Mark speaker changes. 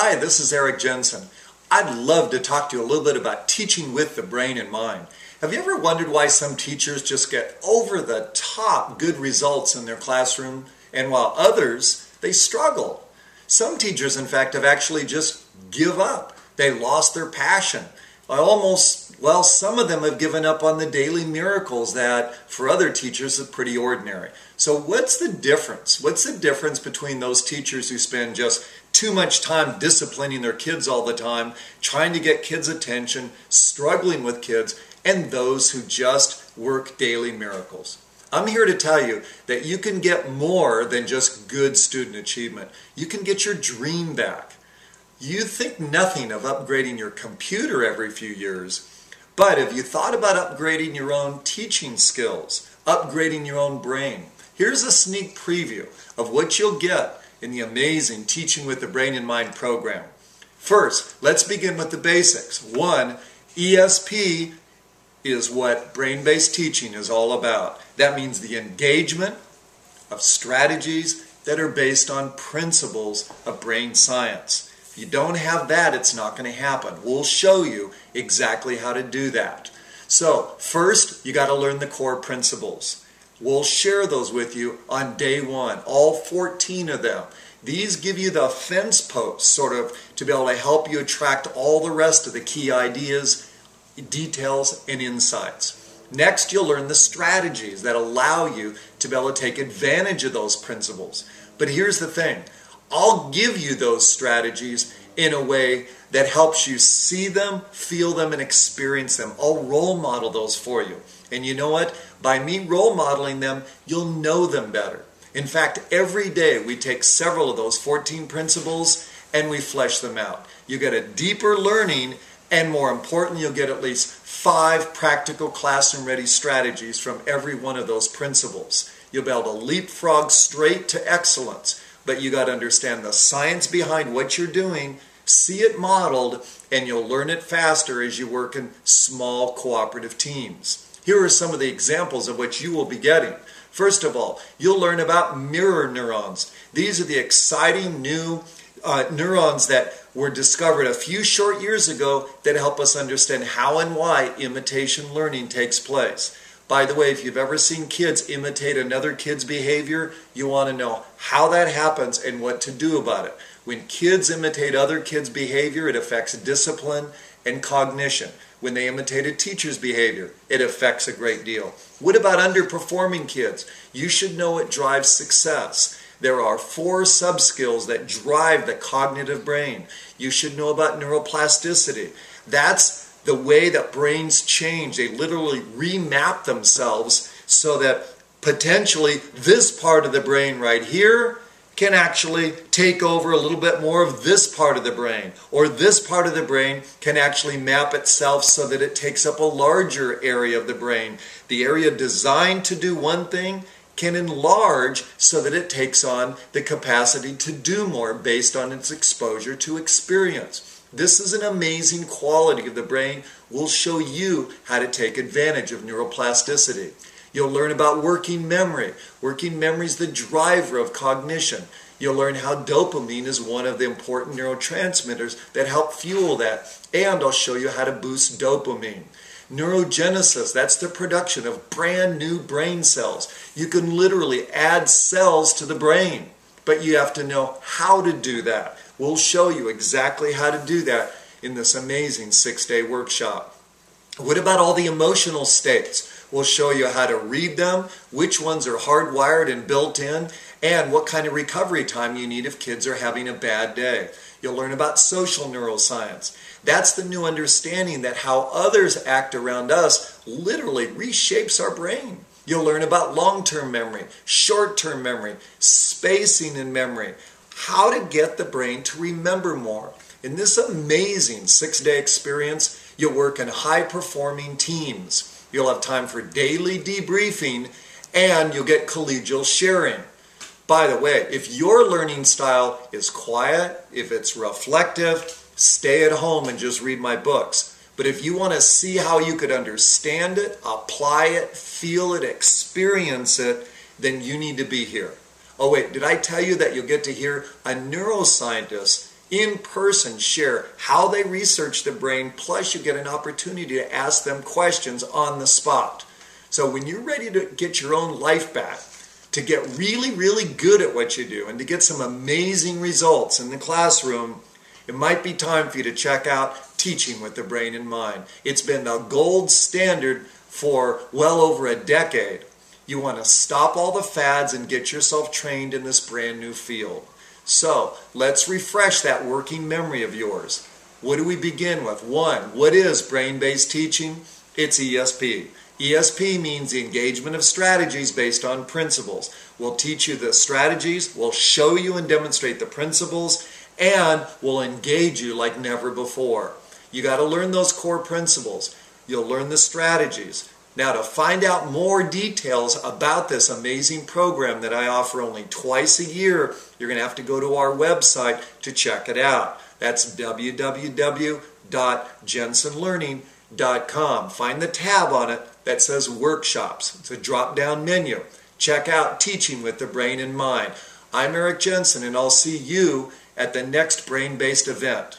Speaker 1: Hi, this is Eric Jensen. I'd love to talk to you a little bit about teaching with the brain in mind. Have you ever wondered why some teachers just get over the top good results in their classroom and while others, they struggle? Some teachers, in fact, have actually just give up. They lost their passion. I almost, well, some of them have given up on the daily miracles that for other teachers are pretty ordinary. So, what's the difference? What's the difference between those teachers who spend just too much time disciplining their kids all the time, trying to get kids' attention, struggling with kids, and those who just work daily miracles? I'm here to tell you that you can get more than just good student achievement. You can get your dream back. You think nothing of upgrading your computer every few years, but have you thought about upgrading your own teaching skills, upgrading your own brain? Here's a sneak preview of what you'll get in the amazing Teaching with the Brain in Mind program. First, let's begin with the basics. One, ESP is what brain based teaching is all about. That means the engagement of strategies that are based on principles of brain science If you don't have that, it's not going to happen. We'll show you exactly how to do that. So, first, you got to learn the core principles. We'll share those with you on day one, all 14 of them. These give you the fence posts, sort of, to be able to help you attract all the rest of the key ideas, details, and insights. Next, you'll learn the strategies that allow you to be able to take advantage of those principles. But here's the thing I'll give you those strategies in a way that helps you see them, feel them, and experience them. I'll role model those for you. And you know what? By me role modeling them, you'll know them better. In fact, every day we take several of those 14 principles and we flesh them out. You get a deeper learning, and more important, you'll get at least five practical classroom ready strategies from every one of those principles. You'll be able to leapfrog straight to excellence but you got to understand the science behind what you're doing, see it modeled, and you'll learn it faster as you work in small cooperative teams. Here are some of the examples of what you will be getting. First of all, you'll learn about mirror neurons. These are the exciting new uh, neurons that were discovered a few short years ago that help us understand how and why imitation learning takes place. By the way, if you've ever seen kids imitate another kid's behavior, you want to know how that happens and what to do about it. When kids imitate other kids' behavior, it affects discipline and cognition. When they imitate a teacher's behavior, it affects a great deal. What about underperforming kids? You should know what drives success. There are four subskills that drive the cognitive brain. You should know about neuroplasticity. That's the way that brains change. They literally remap themselves so that potentially this part of the brain right here can actually take over a little bit more of this part of the brain, or this part of the brain can actually map itself so that it takes up a larger area of the brain. The area designed to do one thing can enlarge so that it takes on the capacity to do more based on its exposure to experience. This is an amazing quality of the brain. We'll show you how to take advantage of neuroplasticity. You'll learn about working memory. Working memory is the driver of cognition. You'll learn how dopamine is one of the important neurotransmitters that help fuel that. And I'll show you how to boost dopamine. Neurogenesis, that's the production of brand new brain cells. You can literally add cells to the brain, but you have to know how to do that. We'll show you exactly how to do that in this amazing six day workshop. What about all the emotional states? We'll show you how to read them, which ones are hardwired and built in, and what kind of recovery time you need if kids are having a bad day. You'll learn about social neuroscience. That's the new understanding that how others act around us literally reshapes our brain. You'll learn about long term memory, short term memory, spacing in memory, how to get the brain to remember more. In this amazing six day experience, you'll work in high performing teams. You'll have time for daily debriefing and you'll get collegial sharing. By the way, if your learning style is quiet, if it's reflective, stay at home and just read my books. But if you want to see how you could understand it, apply it, feel it, experience it, then you need to be here. Oh, wait, did I tell you that you'll get to hear a neuroscientist in person share how they research the brain, plus you get an opportunity to ask them questions on the spot. So when you're ready to get your own life back, to get really, really good at what you do, and to get some amazing results in the classroom, it might be time for you to check out Teaching with the Brain in Mind. It's been the gold standard for well over a decade. You want to stop all the fads and get yourself trained in this brand new field. So let's refresh that working memory of yours. What do we begin with? One, what is brain based teaching? It's ESP. ESP means the engagement of strategies based on principles. We'll teach you the strategies, we'll show you and demonstrate the principles, and we'll engage you like never before. You got to learn those core principles. You'll learn the strategies. Now, to find out more details about this amazing program that I offer only twice a year, you're going to have to go to our website to check it out. That's www.jensenlearning.com. Find the tab on it that says Workshops. It's a drop down menu. Check out Teaching with the Brain in Mind. I'm Eric Jensen, and I'll see you at the next brain based event.